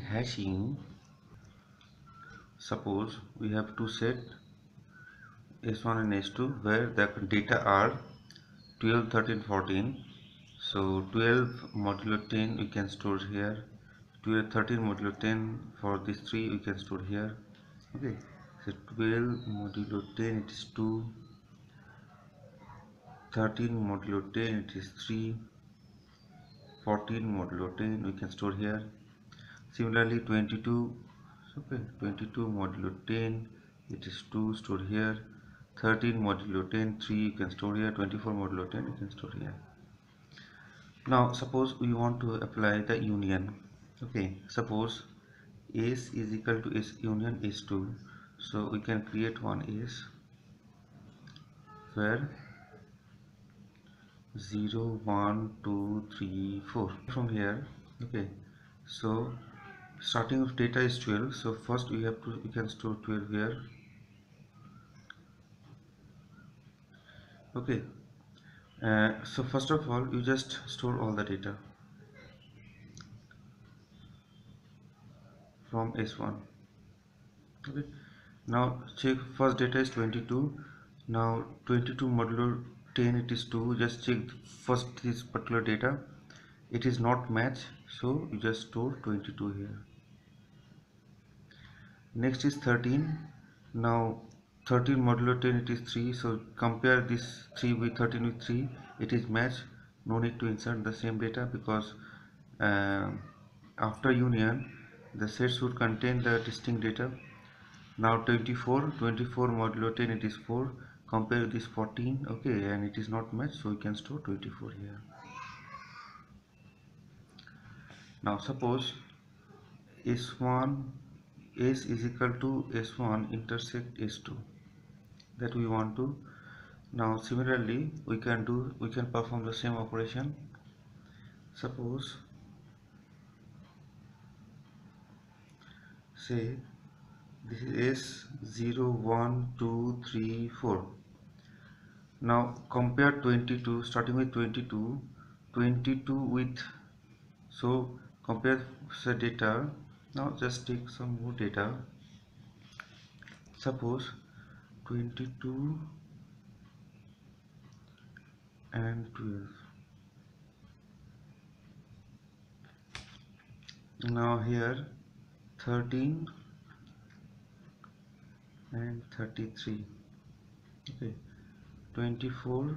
hashing. Suppose we have to set s1 and s2 where the data are 12 13 14 so 12 modulo 10 we can store here. 12 13 modulo 10 for this 3 we can store here. Okay. So 12 modulo 10 it is 2 13 modulo 10 it is 3 14 modulo 10 we can store here similarly 22 okay. 22 modulo 10 it is 2 stored here. 13 modulo 10 3 you can store here. 24 modulo 10 you can store here. Now suppose we want to apply the union. Okay suppose s is equal to s union s2 so we can create one s where 0 1 2 3 4 from here okay. So starting of data is 12 so first we have to we can store 12 here. Okay. Uh, so first of all you just store all the data from s1 okay. Now check first data is 22 now 22 modulo 10 it is 2 just check first this particular data. It is not match so you just store 22 here next is 13 now 13 modulo 10 it is 3 so compare this 3 with 13 with 3 it is match. No need to insert the same data because uh, after union the sets would contain the distinct data. Now 24 24 modulo 10 it is 4 compare this 14 okay and it is not matched so we can store 24 here. Now suppose s1 s is equal to s1 intersect s2 that we want to. Now similarly we can do we can perform the same operation. Suppose say this is s 0 1 2 3 4 now compare 22 starting with 22 22 with so compare the data now just take some more data. Suppose 22 and 12 now here 13 and 33 okay. 24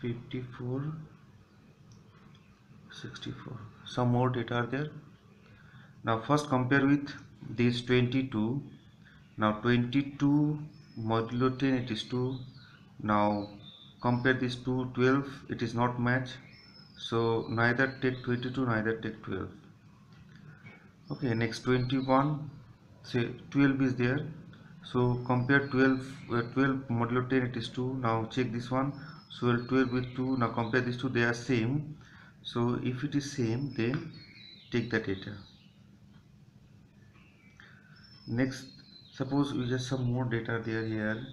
54 64 some more data are there. Now first compare with this 22 now 22 modulo 10 it is 2 now compare this to 12 it is not match. So neither take 22 neither take 12 okay next 21 say 12 is there. So compare 12 uh, 12 modulo 10 it is 2 now check this one. So 12 with 2 now compare these two. They are same so if it is same then take the data. Next suppose we just some more data there here.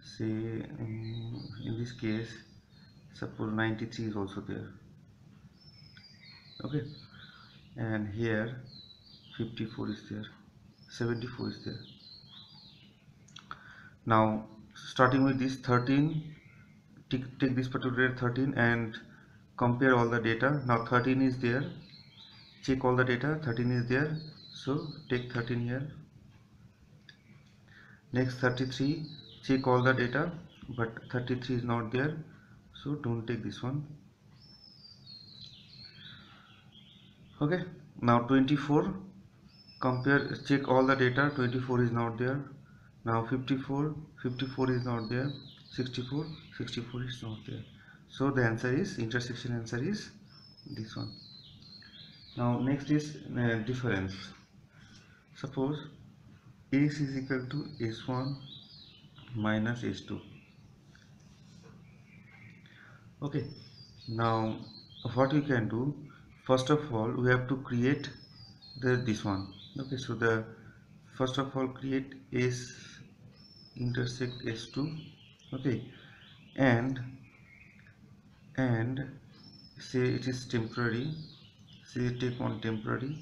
Say um, in this case suppose 93 is also there. Okay. And here 54 is there. 74 is there. Now starting with this 13 take, take this particular 13 and compare all the data. Now 13 is there. Check all the data. 13 is there. So take 13 here. Next 33 check all the data but 33 is not there. So don't take this one. Okay now 24 compare check all the data. 24 is not there. Now 54 54 is not there. 64 64 is not there so the answer is intersection answer is this one. Now next is uh, difference. Suppose s is equal to s1 minus s2 okay. Now what we can do first of all we have to create the this one. Okay so the first of all create s intersect s2 okay. And and say it is temporary say take one temporary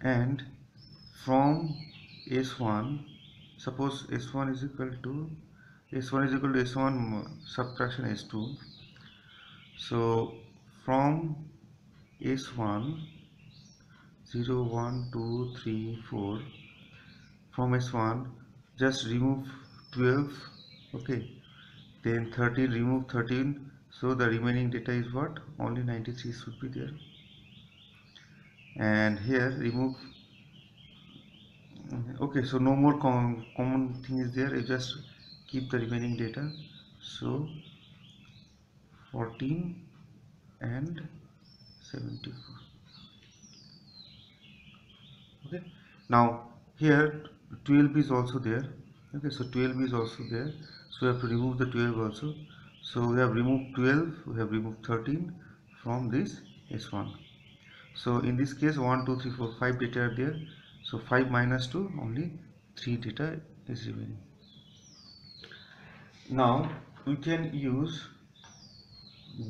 and from s1 suppose s1 is equal to s1 is equal to s1 subtraction s2 so from s1 0 1 2 3 4 from s1 just remove 12 okay then 13 remove 13 so the remaining data is what? Only 93 should be there. And here remove. Okay so no more com common thing is there. You just keep the remaining data. So 14 and 74 okay. Now here 12 is also there. Okay so 12 is also there. So we have to remove the 12 also so we have removed 12 we have removed 13 from this s1 so in this case 1 2 3 4 5 data are there. So 5 minus 2 only 3 data is remaining. Now we can use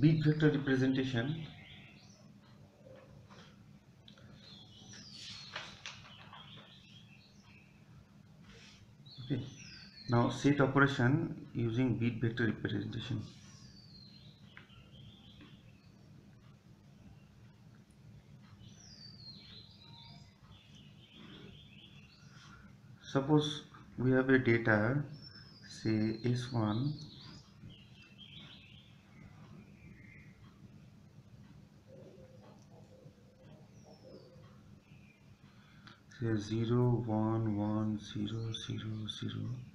bit vector representation okay now set operation using bit vector representation. Suppose we have a data say s1 say 0 1 1 0 0 0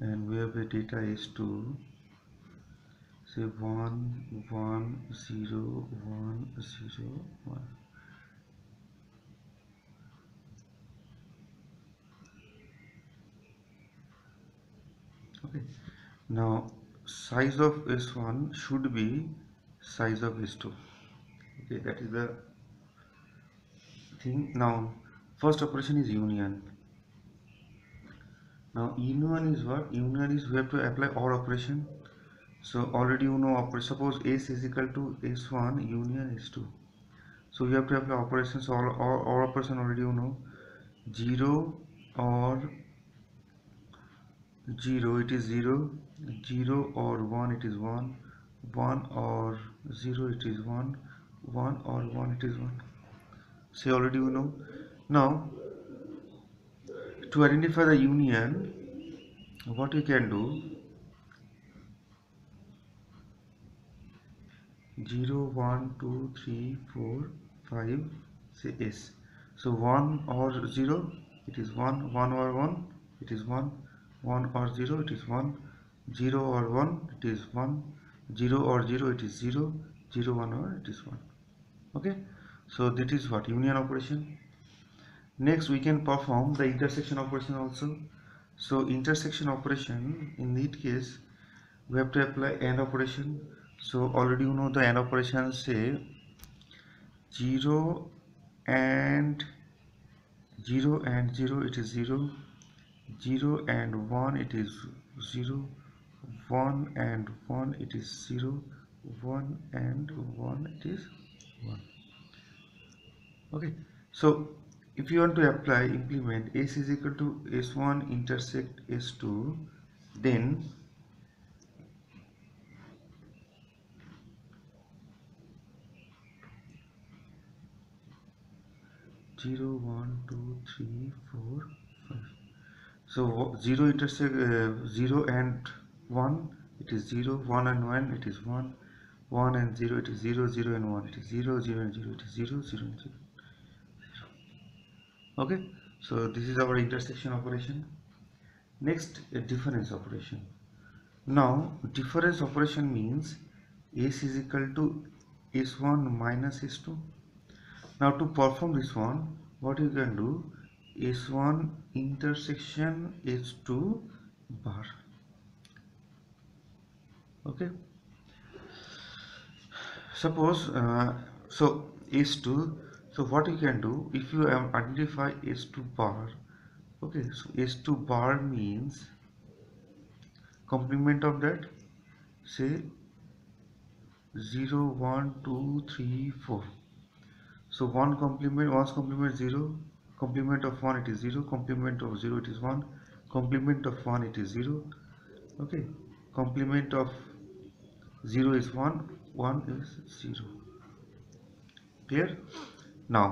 and have a data s2 say 1 1 0 1 0 1 okay. Now size of s1 should be size of s2 okay that is the thing. Now first operation is union now union is what? Union is we have to apply or operation. So already you know suppose s is equal to s1 union s2 so you have to apply operations all or, or operation already you know. 0 or 0 it is 0 0 or 1 it is 1 1 or 0 it is 1 1 or 1 it is 1 see already you know. Now to identify the union what we can do 0 1 2 3 4 5 say s so 1 or 0 it is 1 1 or 1 it is 1 1 or 0 it is 1 0 or 1 it is 1 0 or 0 it is 0 0 1 or it is 1 okay? So that is what union operation next we can perform the intersection operation also. So intersection operation in that case we have to apply AND operation. So already you know the AND operation say 0 and 0 and 0 it is 0 0 and 1 it is 0 1 and 1 it is 0 1 and 1 it is 1 okay. So if you want to apply implement s is equal to s1 intersect s2 then zero one two three four five. So zero intersect uh, zero and one it is 0, 1 and one it is one. One and zero it is 0, 0 and one it is 0, 0 and zero it is 0, 0 and zero okay so this is our intersection operation. Next a difference operation. Now difference operation means s is equal to s1 minus s2 now to perform this one what you can do? S1 intersection s2 bar. Okay. Suppose uh, so s2 so what you can do if you identify s2 bar okay so s2 bar means complement of that say 0 1 2 3 4 so 1 complement 1's complement 0 complement of 1 it is 0 complement of 0 it is 1 complement of 1 it is 0 okay. Complement of 0 is 1 1 is 0 clear now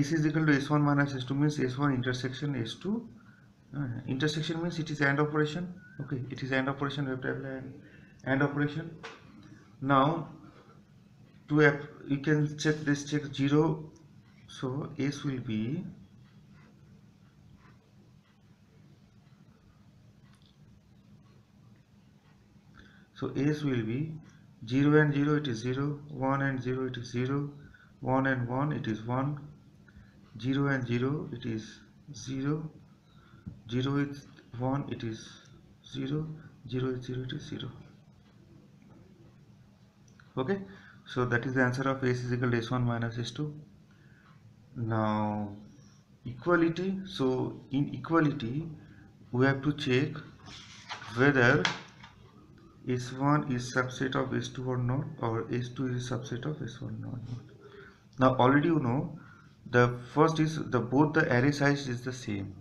s is equal to s1 minus s2 means s1 intersection s2 uh, intersection means it is AND operation. Okay it is AND operation we have to apply AND operation. Now to have you can check this check 0 so s will be so s will be 0 and 0 it is 0 1 and 0 it is 0 1 and 1 it is 1 0 and 0 it is 0 0 is 1 it is 0 0 is 0 it is 0 okay? So that is the answer of s is equal to s1 minus s2 now equality so in equality we have to check whether s1 is subset of s2 or not or s2 is subset of s1 or not now already you know the first is the both the array size is the same.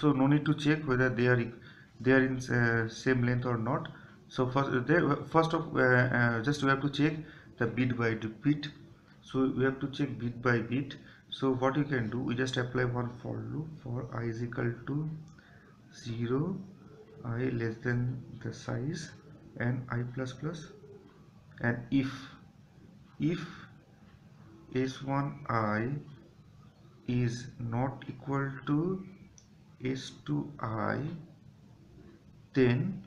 So no need to check whether they are they are in uh, same length or not. So first there first of uh, uh, just we have to check the bit by bit. So we have to check bit by bit. So what you can do we just apply one for loop for i is equal to 0 i less than the size and i plus plus. And if if s1i is not equal to s2i then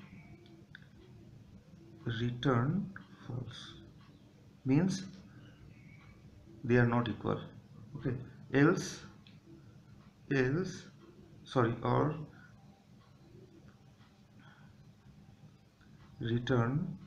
return false. Means they are not equal. Okay. Else else sorry or return